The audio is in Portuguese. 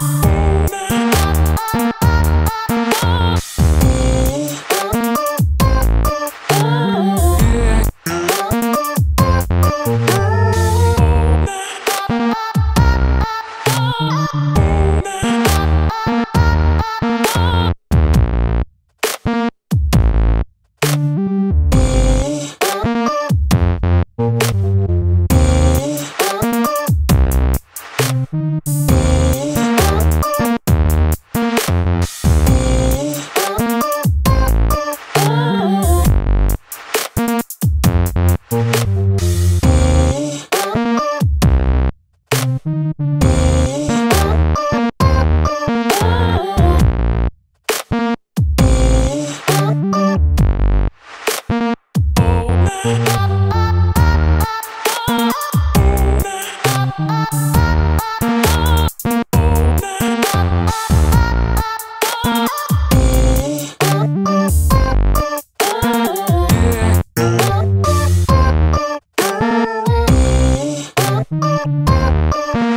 Thank you. Música